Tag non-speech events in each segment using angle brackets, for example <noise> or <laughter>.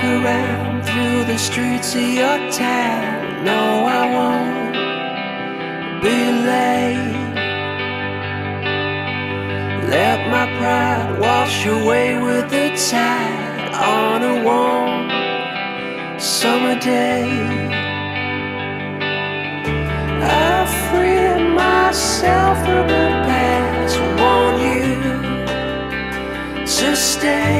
Walk around through the streets of your town. No, I won't be late. Let my pride wash away with the tide on a warm summer day. I free myself from the past. Want you to stay.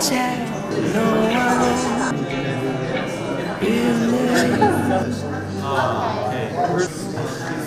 of. No, won't be late. <laughs> Oh, awesome.